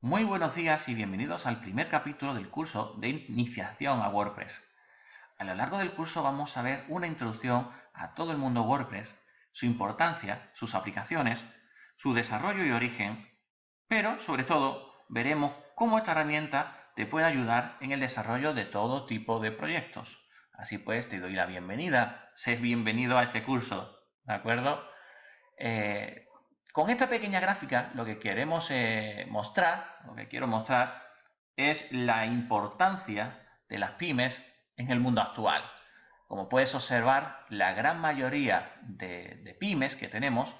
Muy buenos días y bienvenidos al primer capítulo del curso de iniciación a WordPress. A lo largo del curso vamos a ver una introducción a todo el mundo WordPress, su importancia, sus aplicaciones, su desarrollo y origen, pero sobre todo veremos cómo esta herramienta te puede ayudar en el desarrollo de todo tipo de proyectos. Así pues, te doy la bienvenida, sé bienvenido a este curso, ¿de acuerdo? Eh, con esta pequeña gráfica lo que queremos eh, mostrar, lo que quiero mostrar, es la importancia de las pymes en el mundo actual. Como puedes observar, la gran mayoría de, pymes que tenemos,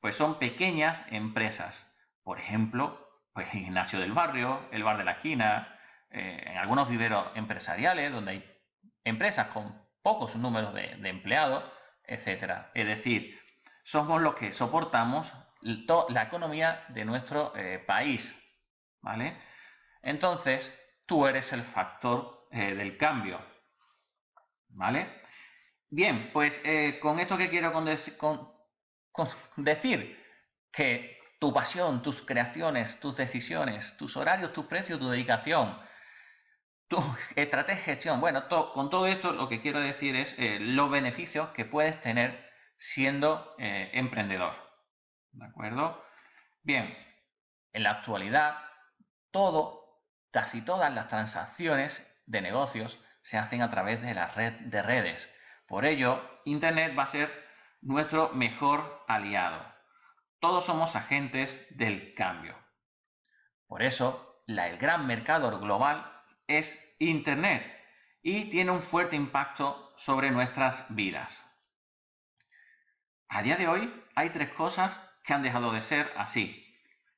pues son pequeñas empresas. Por ejemplo, pues el gimnasio del barrio, el bar de la esquina, eh, en algunos viveros empresariales donde hay empresas con pocos números de, empleados, etcétera. Es decir, somos los que soportamos la economía de nuestro eh, país, ¿vale? Entonces, tú eres el factor eh, del cambio, ¿vale? Bien, pues eh, con esto que quiero decir, que tu pasión, tus creaciones, tus decisiones, tus horarios, tus precios, tu dedicación, tu estrategia de gestión, bueno, con todo esto lo que quiero decir es los beneficios que puedes tener siendo emprendedor. ¿De acuerdo? Bien, en la actualidad, todo, casi todas las transacciones de negocios se hacen a través de la red de redes. Por ello, Internet va a ser nuestro mejor aliado. Todos somos agentes del cambio. Por eso, el gran mercado global es Internet y tiene un fuerte impacto sobre nuestras vidas. A día de hoy hay tres cosas que han dejado de ser así.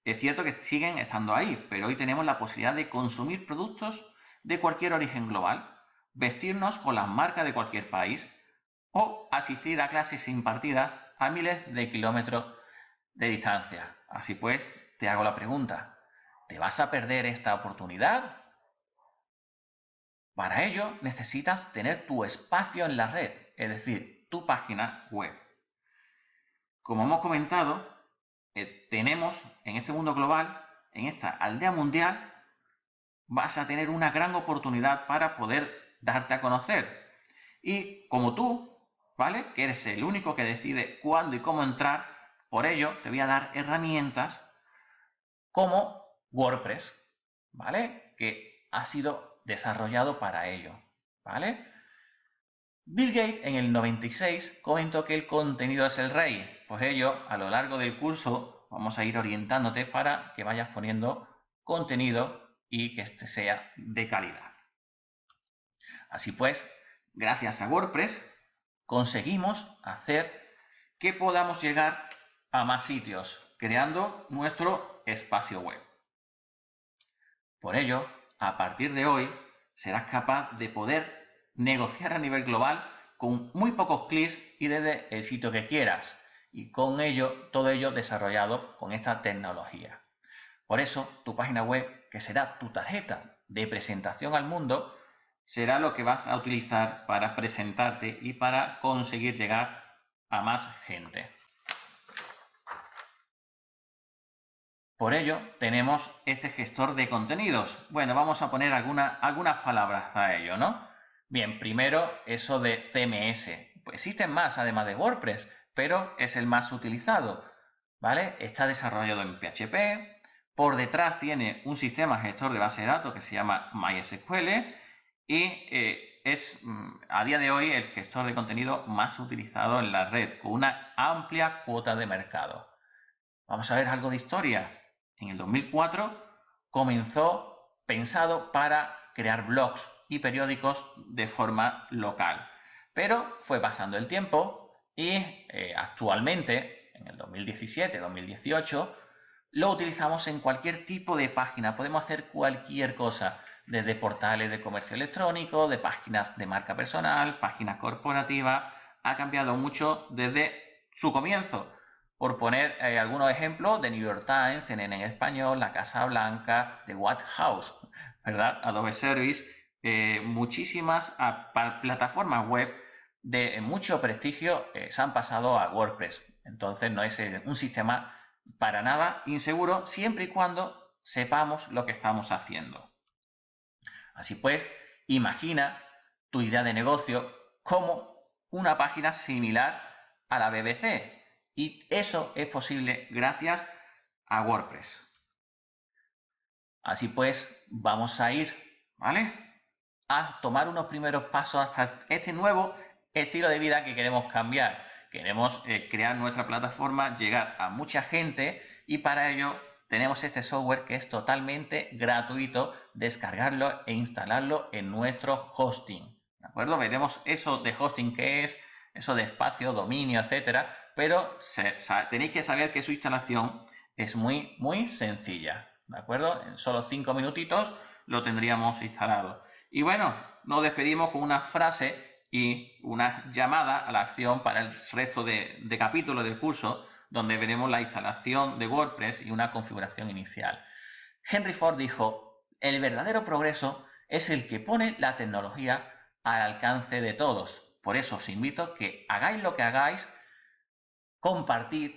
Es cierto que siguen estando ahí, pero hoy tenemos la posibilidad de consumir productos de cualquier origen global, vestirnos con las marcas de cualquier país o asistir a clases impartidas a miles de kilómetros de distancia. Así pues, te hago la pregunta, ¿te vas a perder esta oportunidad? Para ello necesitas tener tu espacio en la red, es decir, tu página web. Como hemos comentado, tenemos en este mundo global, en esta aldea mundial, vas a tener una gran oportunidad para poder darte a conocer. Y como tú, ¿vale? Que eres el único que decide cuándo y cómo entrar, por ello te voy a dar herramientas como WordPress, ¿vale? Que ha sido desarrollado para ello, ¿vale? Bill Gates en el 96 comentó que el contenido es el rey. Por ello, a lo largo del curso vamos a ir orientándote para que vayas poniendo contenido y que este sea de calidad. Así pues, gracias a WordPress conseguimos hacer que podamos llegar a más sitios creando nuestro espacio web. Por ello, a partir de hoy serás capaz de poder negociar a nivel global con muy pocos clics y desde el sitio que quieras. Y con ello, todo ello desarrollado con esta tecnología. Por eso, tu página web, que será tu tarjeta de presentación al mundo, será lo que vas a utilizar para presentarte y para conseguir llegar a más gente. Por ello, tenemos este gestor de contenidos. Bueno, vamos a poner algunas palabras a ello, ¿no? Bien, primero eso de CMS. Pues existen más además de WordPress, pero es el más utilizado. ¿Vale? Está desarrollado en PHP. Por detrás tiene un sistema gestor de base de datos que se llama MySQL y eh, es mm, a día de hoy el gestor de contenido más utilizado en la red, con una amplia cuota de mercado. Vamos a ver algo de historia. En el 2004 comenzó pensado para crear blogs y periódicos de forma local. Pero fue pasando el tiempo y eh, actualmente, en el 2017-2018, lo utilizamos en cualquier tipo de página. Podemos hacer cualquier cosa, desde portales de comercio electrónico, de páginas de marca personal, páginas corporativas. Ha cambiado mucho desde su comienzo. Por poner eh, algunos ejemplos, de New York Times, CNN en español, La Casa Blanca, The White House, ¿verdad? Adobe Service eh, muchísimas plataformas web de mucho prestigio eh, se han pasado a WordPress. Entonces no es un sistema para nada inseguro siempre y cuando sepamos lo que estamos haciendo. Así pues, imagina tu idea de negocio como una página similar a la BBC. Y eso es posible gracias a WordPress. Así pues, vamos a ir, ¿vale? A tomar unos primeros pasos hasta este nuevo estilo de vida que queremos cambiar. Queremos eh, crear nuestra plataforma, llegar a mucha gente y para ello tenemos este software que es totalmente gratuito, descargarlo e instalarlo en nuestro hosting. ¿De acuerdo? Veremos eso de hosting que es, eso de espacio, dominio, etcétera, pero tenéis que saber que su instalación es muy, muy sencilla. ¿De acuerdo? En solo cinco minutitos lo tendríamos instalado. Y bueno, nos despedimos con una frase y una llamada a la acción para el resto de, capítulos del curso donde veremos la instalación de WordPress y una configuración inicial. Henry Ford dijo, el verdadero progreso es el que pone la tecnología al alcance de todos. Por eso os invito a que hagáis lo que hagáis, compartid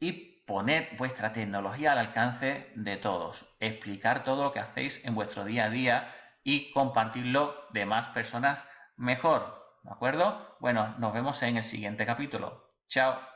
y poned vuestra tecnología al alcance de todos. Explicar todo lo que hacéis en vuestro día a día y compartirlo de más personas mejor. ¿De acuerdo? Bueno, nos vemos en el siguiente capítulo. Chao.